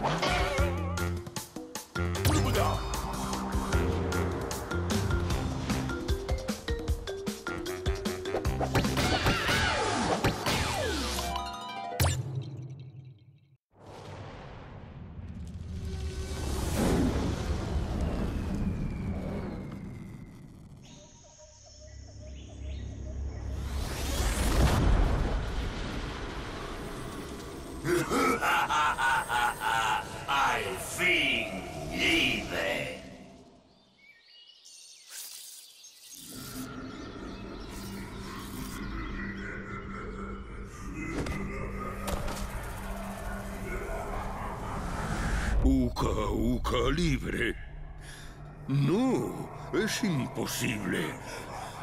one. Uka, Uka, libre. No, es imposible.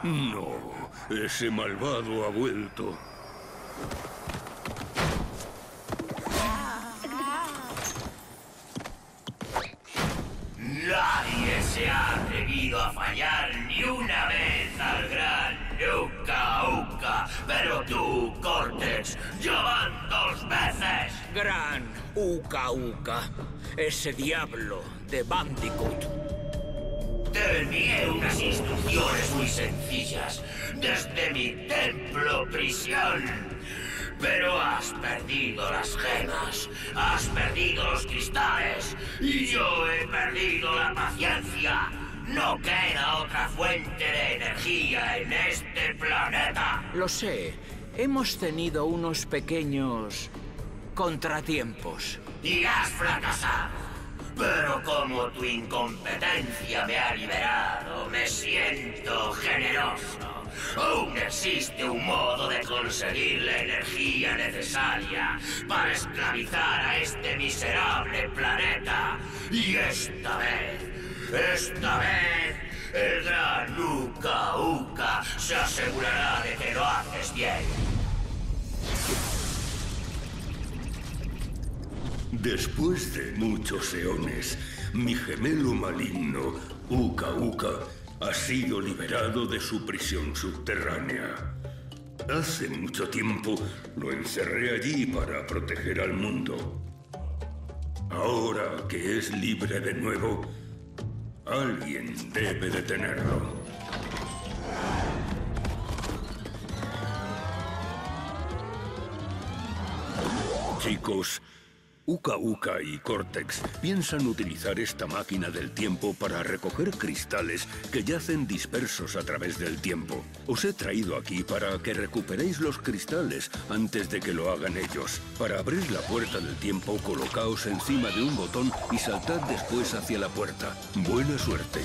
No, ese malvado ha vuelto. Nadie se ha atrevido a fallar ni una vez al gran Uka Uka. Pero tú, Cortex, ya van dos veces. Gran Uka Uka, ese diablo de Bandicoot. Te envié unas instrucciones muy sencillas desde mi templo prisión. Pero has perdido las gemas, has perdido los cristales y yo he perdido la paciencia. No queda otra fuente de energía en este planeta. Lo sé, hemos tenido unos pequeños contratiempos. y has fracasado. Pero como tu incompetencia me ha liberado, me siento generoso. Aún existe un modo de conseguir la energía necesaria para esclavizar a este miserable planeta. Y esta vez, esta vez, el gran Uka Uka se asegurará de que lo haces bien. Después de muchos eones, mi gemelo maligno, Uka Uka, ha sido liberado de su prisión subterránea. Hace mucho tiempo lo encerré allí para proteger al mundo. Ahora que es libre de nuevo, alguien debe detenerlo. Chicos, Uka Uka y Cortex piensan utilizar esta máquina del tiempo para recoger cristales que yacen dispersos a través del tiempo. Os he traído aquí para que recuperéis los cristales antes de que lo hagan ellos. Para abrir la puerta del tiempo, colocaos encima de un botón y saltad después hacia la puerta. Buena suerte.